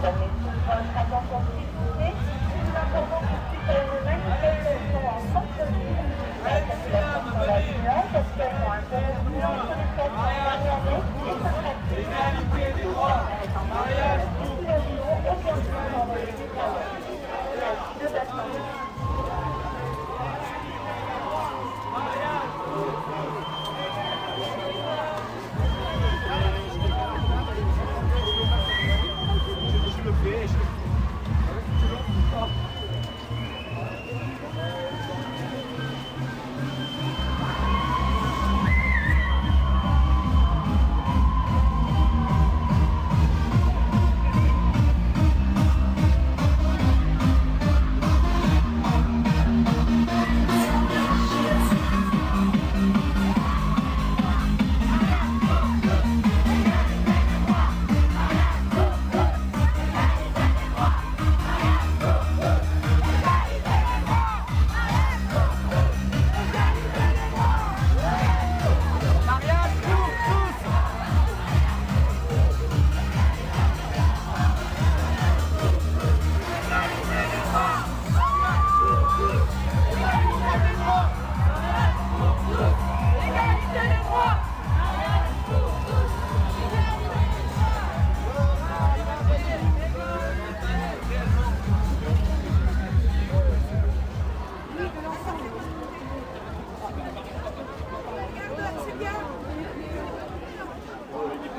我们是说，大家说。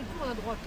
et tout à droite.